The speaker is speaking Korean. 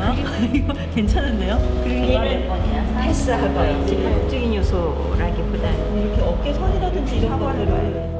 뭐야? 이거 괜찮은데요? 그리고 패스하고 이제 네. 합중인 요소라기보다는 이렇게 어깨 선이라든지 이런 거를 네.